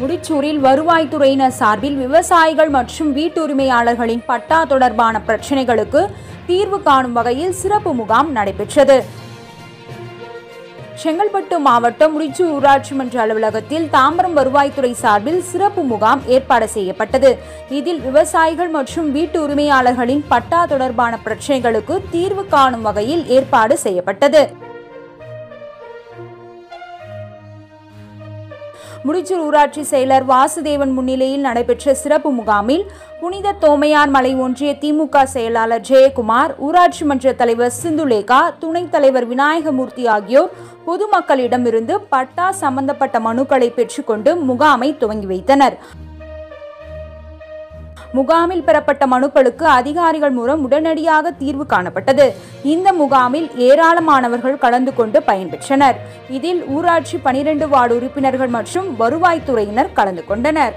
முடிச்சூரில் வருவாய்த்துறையினர் சார்பில் விவசாயிகள் மற்றும் வீட்டுரிமையாளர்களின் பட்டா தொடர்பான பிரச்சினைகளுக்கு தீர்வு காணும் வகையில் சிறப்பு முகாம் நடைபெற்றது. செங்கல்பட்டு மாவட்டம் முடிச்சூர் ஊராட்சி மன்ற அலுவலகத்தில் தாம்பரம் வருவாய்த்துறை சார்பில் சிறப்பு முகாம் ஏற்பாடு செய்யப்பட்டது. இதில் விவசாயிகள் மற்றும் வீட்டு உரிமையாளர்களின் பட்டா தொடர்பான பிரச்சினைகளுக்கு தீர்வு காணும் வகையில் ஏற்பாடு செய்யப்பட்டது. முடிச்சூர் ஊராட்சி செயலர் வாசுதேவன் முன்னிலையில் நடைபெற்ற சிறப்பு முகாமில் புனித தோமையார் மலை ஒன்றிய திமுக செயலாளர் ஜெயக்குமார் ஊராட்சி மன்ற தலைவர் சிந்துலேகா துணைத் தலைவர் விநாயகமூர்த்தி ஆகியோர் பொதுமக்களிடமிருந்து பட்டா சம்பந்தப்பட்ட மனுக்களை பெற்றுக்கொண்டு முகாமை துவங்கி வைத்தனர். முகாமில் பெறப்பட்ட மனுக்களுக்கு அதிகாரிகள் மூலம் உடனடியாக தீர்வு காணப்பட்டது. இந்த முகாமில் ஏராளமானவர்கள் கலந்து கொண்டு பயன்பெற்றனர் இதில் ஊராட்சி பனிரெண்டு வார்டு உறுப்பினர்கள் மற்றும் வருவாய்த்துறையினர் கலந்து கொண்டனர்.